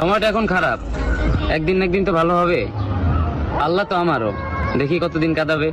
সময়টা এখন খারাপ। একদিন না একদিন তো ভালো হবে। আল্লাহ তো আমারও। দেখি কতদিন কাঁদাবে